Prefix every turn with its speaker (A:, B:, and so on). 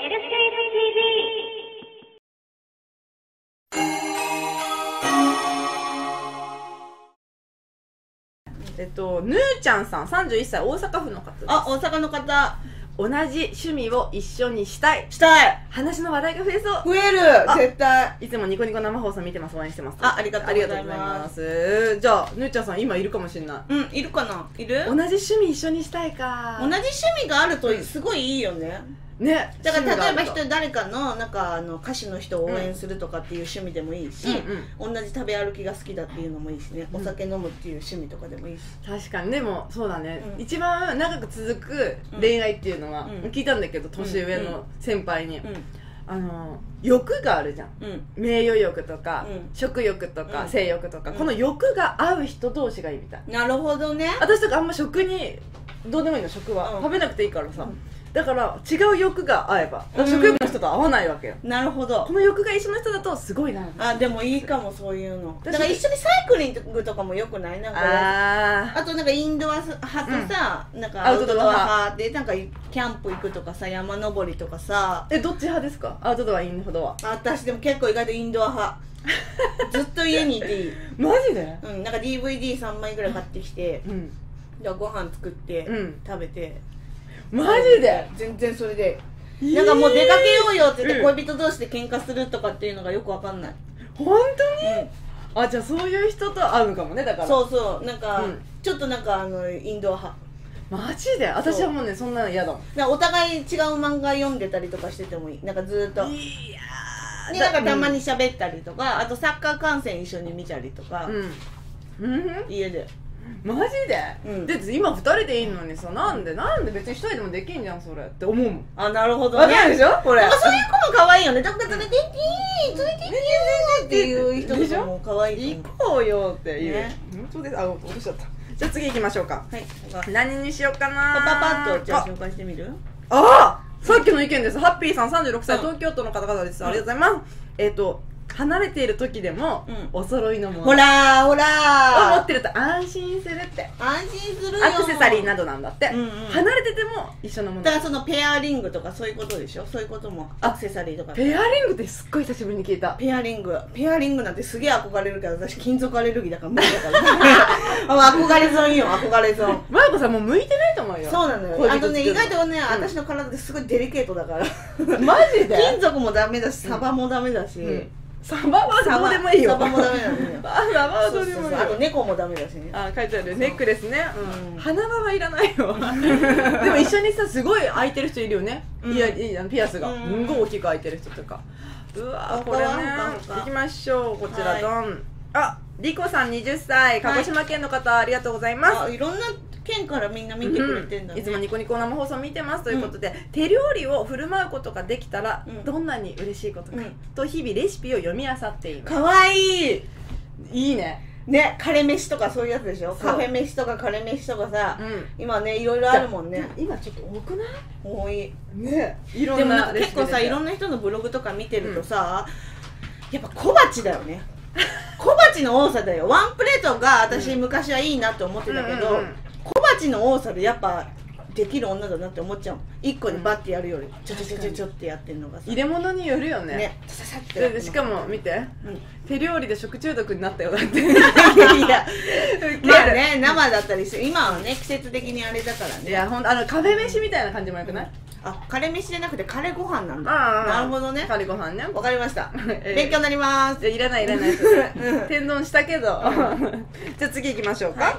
A: えっと、ぬーちゃんさん31歳大阪府の方です。
B: あ大阪の方。
A: 同じ趣味を一緒にしたい。
B: したい。
A: 話の話題が増えそう。
B: 増える。絶対
A: いつもニコニコ生放送見てます応援してます
B: あありがとうございます。
A: ありがとうございます。じゃあぬーちゃんさん今いるかもしれない。
B: うんいるかな。いる？
A: 同じ趣味一緒にしたいか。
B: 同じ趣味があるとすごいいいよね
A: ね。
B: だから例えば人誰かのなんかあの歌手の人を応援するとかっていう趣味でもいいし、同じ食べ歩きが好きだっていうのもいいしね、お酒飲むっていう趣味とかでもいいし。
A: と確かに。でもそうだね、
B: うん。
A: 一番長く続く恋愛っていうのは、
B: うん。
A: 聞いたんだけど年上の先輩に、
B: う
A: あの欲があるじゃん
B: ん。うん。
A: 名誉欲とか、
B: うん。
A: 食欲とか、
B: うん。
A: 性欲とか、
B: うん。
A: この欲が合う人同士がいいみたい。
B: なるほどね。
A: 私とかあんま食にどうでもいいの食は、
B: うん。
A: 食べなくていいからさ、
B: うん
A: だから違う欲が合えば、
B: うん。
A: 食欲の人と合わないわけよ。
B: なるほど。
A: この欲が一緒の人だとすごいな。
B: あでもいいかもそういうの。だ
A: 私
B: から一緒にサイクリングとかもよくない？なんか
A: あ
B: あとなんかインドア派とさ、なんか
A: アウトドア
B: 派。でなんかキャンプ行くとかさ山登りとかさ。
A: ーえどっち派ですか？アウトドアインドア
B: 私でも結構意外とインドア派。ずっと家にいていい。
A: マジで？
B: うん、なんか DVD3 枚ぐらい買ってきて
A: うん。
B: でご飯作って、
A: うん。
B: 食べて
A: マジで？
B: 全然それで、
A: えー。
B: なんかもう出かけようよって言って
A: うん。
B: 恋人同士で喧嘩するとかっていうのがよくわかんない、
A: 本当に？あじゃあそういう人と会うかもねだから。
B: そうそう。なんか、
A: うん。
B: ちょっとなんかあのインドア派。
A: マジで？私はもうねそんなの嫌だ
B: お互い違う漫画読んでたりとかしててもいい。なんかずーっと。
A: いや
B: でなんかたまに喋ったりとか、あとサッカー観戦一緒に見たりとか、
A: うん、うん、
B: 家で
A: マジで、
B: うん。
A: だって今二人でいいのにさなんで？なんで別に一人でもできんじゃんそれって思うもん。
B: あなるほど
A: わ
B: ね
A: かるでしょ？これ。
B: なんかそういう子も可愛いよね。どっか連れてって連れてっていいっていう人とかも可愛い
A: 行こうよっていう、
B: ね
A: 本当ですあ落としちゃったじゃあ次行きましょうか
B: はいパ
A: 何にしようかな
B: パパッとじゃあ
A: あ
B: 紹介してみる
A: ああさっきの意見ですハッピーさん36歳、
B: うん
A: 東京都の方々です、
B: うん
A: ありがとうございますえっ、と離れている時でも、
B: うん。
A: お揃いのもの。
B: ほらーほ
A: を持ってると安心するって。
B: 安心するよ。
A: アクセサリーなどなんだって、
B: うんうん。
A: 離れてても一緒のもの。
B: だからそのペアリングとかそういうことでしょ？そういうことも。アクセサリーとか
A: ペアリングってすっごい久しぶりに聞いた。
B: ペアリングペアリングなんてすげえ憧れるけど私金属アレルギーだから無理だから。憧れ損よ憧れ損。
A: マイコさんもう向いてないと思うよ。
B: そうなのよあとね意外とね、
A: ん。
B: 私の体ってすごいデリケートだから。
A: マジで？
B: 金属もダメだしサバもダメだし、
A: うんサバはどうでもいいよ。
B: サバもダメなのよ
A: あサバはどうでもいいよ。
B: あと猫もダメだしね。
A: あ書いてあるネックレスね、花輪はいらないよ。でも一緒にさすごい開いてる人いるよね、
B: うん。
A: いやいやピアスが、
B: うん。
A: すんごい大きく開いてる人とか。うわーこれね。きましょう。こちら、
B: はい。
A: ドン。あリコさん20歳。鹿児島県の方、ありがとうございます。
B: あいろんな県からみんな見てくれてんだね、
A: いつもニコニコ生放送見てますということで、手料理を振る舞うことができたら、
B: うん。
A: どんなに嬉しいことか、
B: うん。
A: と日々レシピを読み漁っています
B: かわいい。
A: いいね。
B: ねカレー飯とかそういうやつでしょ？カフェ飯とかカレー飯とかさ、
A: うん。
B: 今ねいろいろあるもんね。
A: 今ちょっと多くない？
B: 多い。
A: ねいろ
B: でもなん
A: んな
B: か結構さいろん
A: な
B: な人のブログとか見てるとさ、やっぱ小鉢だよね。小鉢の多さだよ。ワンプレートが私昔はいいなって思ってたけど、
A: うんうんうん
B: 小鉢の多さでやっぱできる女だなって思っちゃう1個でバッてやるよりちょちょちょちょちょってやってるのがさ。
A: 入れ物によるよね。
B: ね。さささって
A: しかも見て。
B: うん。
A: 手料理で食中毒になったよだって。
B: いや。まあね生だったりして今はね季節的にあれだから
A: い
B: ね
A: やほんとあのカフェ飯みたいな感じもよくない？
B: あカレー飯じゃなくてカレーご飯なんだ。なるほどね。
A: カリご飯ね。
B: わかりました。
A: えー
B: 勉強になります。
A: いらないいらない。天丼したけど。じゃあ次行きましょうか、
B: はい